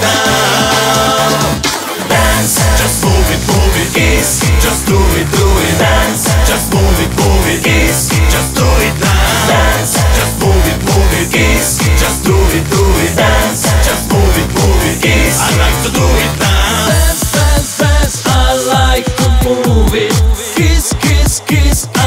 now Dance, just move it, move it, kiss Just do it, do it, dance Just move it, move it, kiss Just do it now Dance, just move it, move it, kiss Just do it, do it, dance Just move it, move it, kiss I like to do it now Dance, dance, dance I like to move it Kiss, kiss, kiss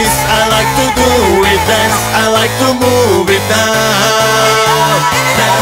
I like to do it dance I like to move it now, now.